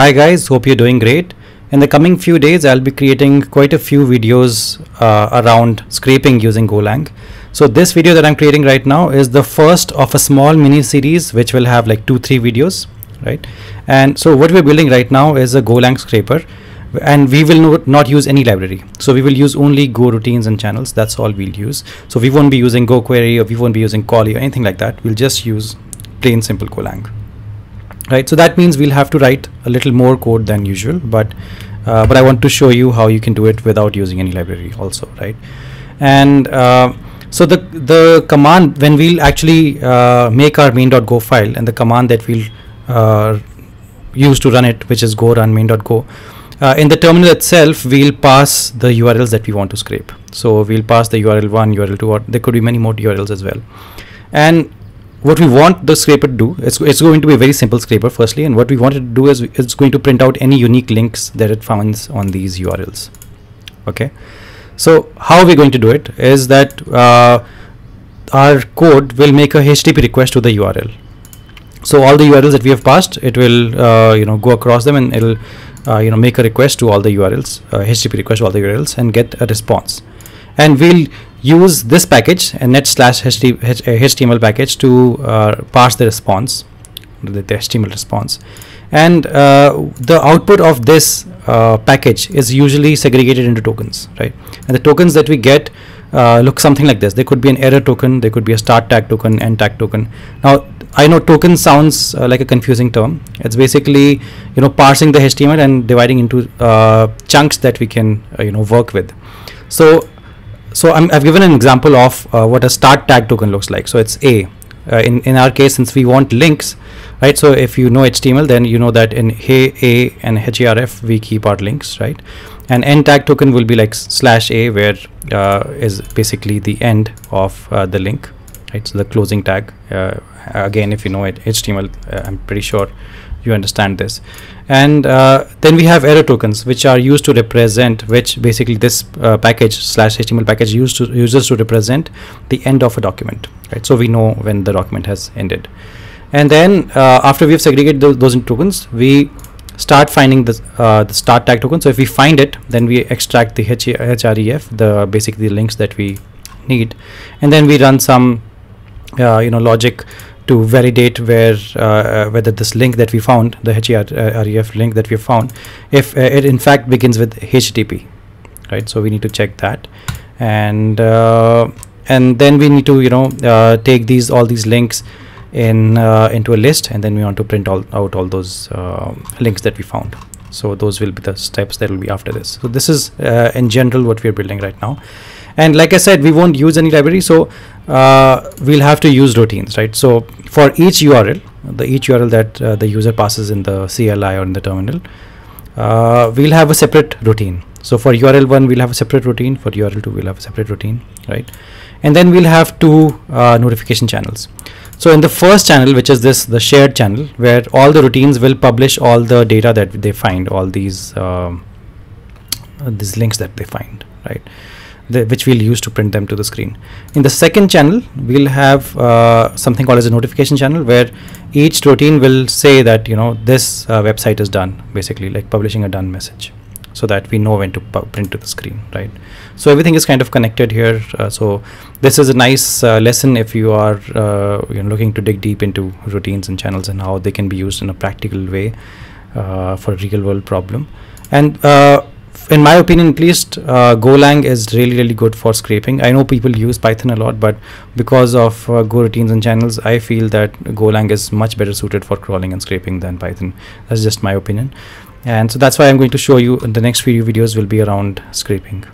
Hi guys, hope you're doing great. In the coming few days, I'll be creating quite a few videos uh, around scraping using Golang. So this video that I'm creating right now is the first of a small mini series which will have like two, three videos, right? And so what we're building right now is a Golang scraper and we will not use any library. So we will use only Go routines and channels. That's all we'll use. So we won't be using goquery or we won't be using Colly or anything like that. We'll just use plain simple Golang right so that means we'll have to write a little more code than usual but uh, but I want to show you how you can do it without using any library also right? And uh, so the the command when we'll actually uh, make our main.go file and the command that we'll uh, use to run it which is go run main.go uh, in the terminal itself we'll pass the URLs that we want to scrape. So we'll pass the URL 1 URL 2 or there could be many more URLs as well. And what we want the scraper to do it's, it's going to be a very simple scraper firstly and what we want it to do is it's going to print out any unique links that it finds on these urls okay? So how we're going to do it is that uh, our code will make a http request to the url so all the urls that we have passed it will uh, you know go across them and it'll uh, you know make a request to all the urls http uh, request to all the urls and get a response. And we'll use this package a net slash HTML uh, package to uh, parse the response the, the HTML response. And uh, the output of this uh, package is usually segregated into tokens right? And the tokens that we get uh, look something like this. There could be an error token there could be a start tag token end tag token. Now I know token sounds uh, like a confusing term. It's basically you know parsing the HTML and dividing into chunks that we can you know work with. So so i have given an example of uh, what a start tag token looks like. So it's A. Uh, in in our case, since we want links, right? So if you know HTML, then you know that in Hey A and href we keep our links, right? And end tag token will be like slash A, where uh, is basically the end of uh, the link, right? So the closing tag. Uh, again, if you know it, HTML, uh, I'm pretty sure you understand this. And uh, then we have error tokens which are used to represent which basically this uh, package slash html package used to uses to represent the end of a document right? So we know when the document has ended. And then uh, after we've segregated those, those tokens we start finding the, uh, the start tag token so if we find it then we extract the href the basically the links that we need. And then we run some uh, you know logic to validate where uh, uh, whether this link that we found, the href link that we found, if uh, it in fact begins with HTTP, right? So we need to check that, and and then we need to you know take these all these links in into a list, and then we want to print all out all those links that we found. So those will be the steps that will be after this. So this is uh, in general what we're building right now and like I said we won't use any library so uh, we'll have to use routines right? So for each URL the each URL that uh, the user passes in the CLI or in the terminal uh, we'll have a separate routine. So for URL 1 we'll have a separate routine. For URL 2 we'll have a separate routine right? And then we'll have two uh, notification channels. So in the first channel which is this the shared channel where all the routines will publish all the data that they find all these um, these links that they find right the, which we'll use to print them to the screen. In the second channel, we'll have uh, something called as a notification channel where each routine will say that you know this uh, website is done, basically like publishing a done message, so that we know when to print to the screen, right? So everything is kind of connected here. Uh, so this is a nice uh, lesson if you are uh, you know, looking to dig deep into routines and channels and how they can be used in a practical way uh, for a real world problem. And in my opinion at least uh, golang is really really good for scraping. I know people use python a lot but because of uh, go routines and channels i feel that golang is much better suited for crawling and scraping than python. That's just my opinion. And so that's why i'm going to show you the next few videos will be around scraping